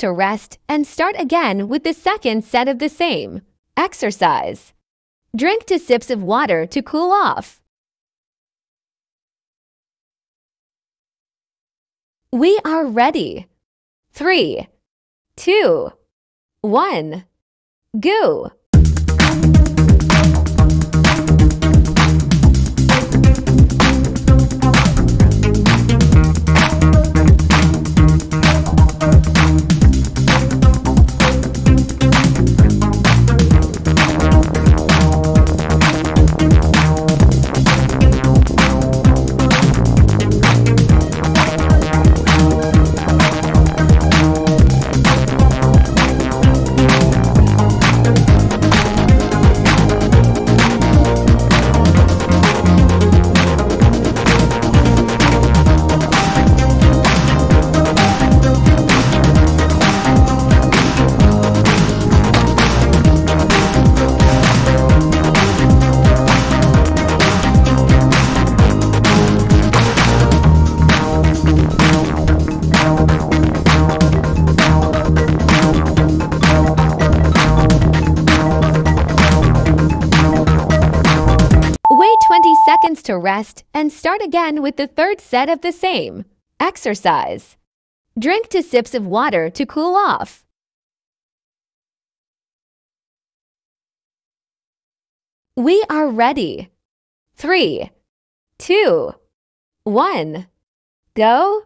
to rest and start again with the second set of the same. Exercise. Drink two sips of water to cool off. We are ready. Three, two, one, go! Seconds to rest and start again with the third set of the same. Exercise. Drink two sips of water to cool off. We are ready. Three, two, one, go!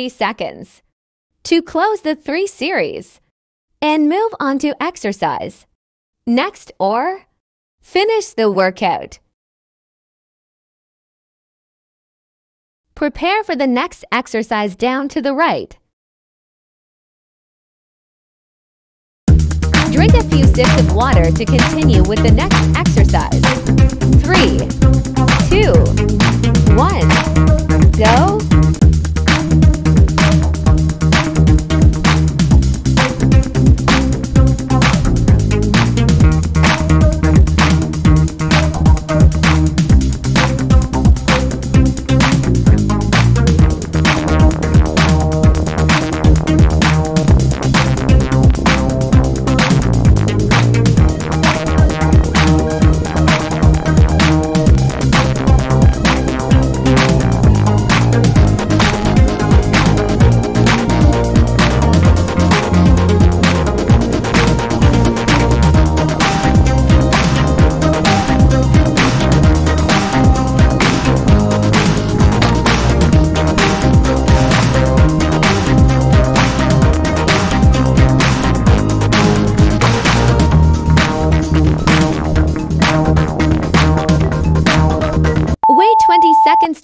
30 seconds to close the three series and move on to exercise. Next or finish the workout. Prepare for the next exercise down to the right. Drink a few sips of water to continue with the next exercise. Three, two, one, go!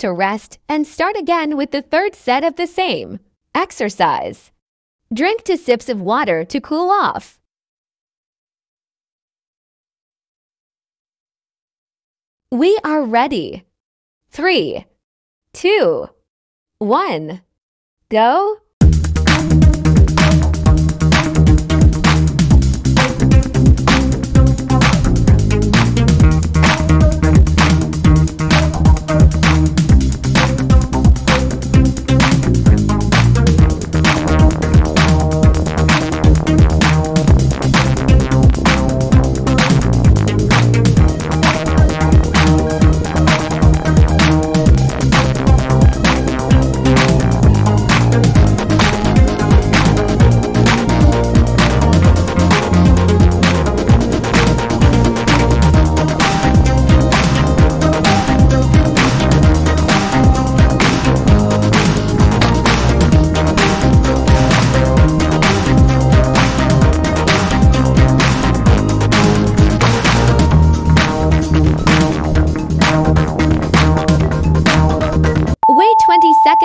To rest and start again with the third set of the same. Exercise. Drink two sips of water to cool off. We are ready. Three, two, one, go!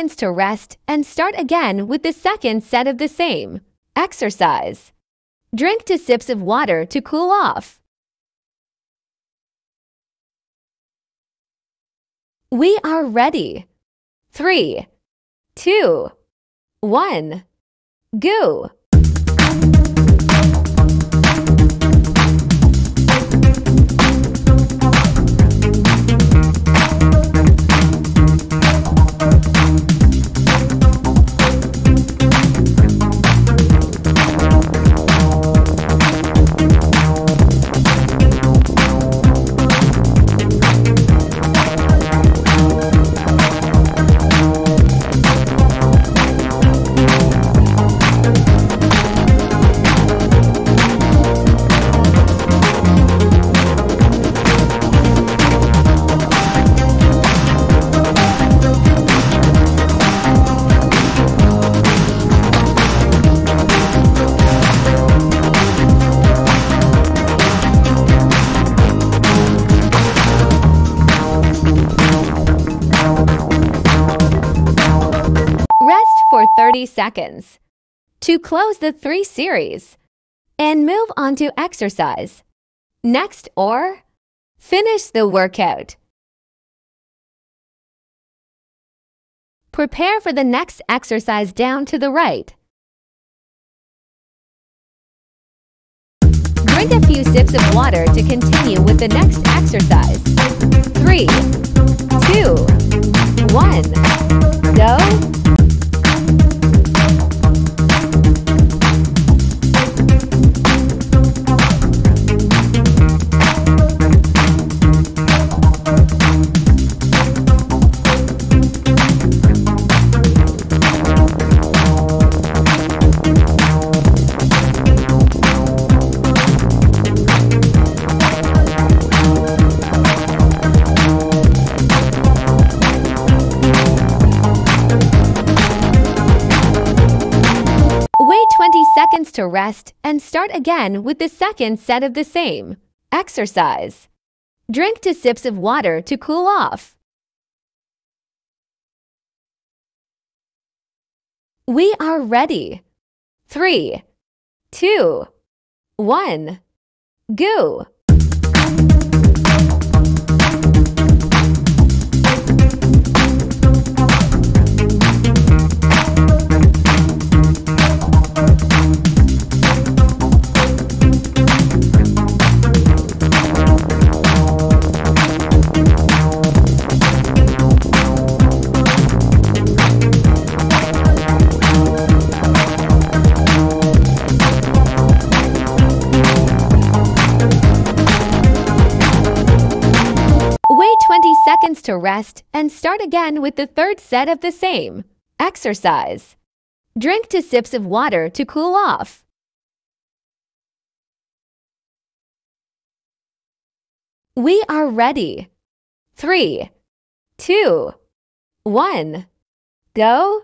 Seconds to rest and start again with the second set of the same. Exercise. Drink two sips of water to cool off. We are ready. Three, two, one, go! 30 seconds to close the three series and move on to exercise. Next or finish the workout. Prepare for the next exercise down to the right. Drink a few sips of water to continue with the next exercise. Three, two, one, go! Rest and start again with the second set of the same. Exercise. Drink two sips of water to cool off. We are ready. Three, two, one, go! To rest and start again with the third set of the same. Exercise. Drink two sips of water to cool off. We are ready. Three, two, one, go!